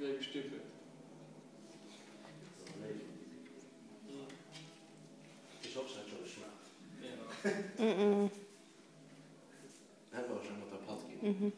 wieder gestückelt. Ich hab's nicht schon geschmeckt. Ja. Einfach schon mal der Part geben. Mhm.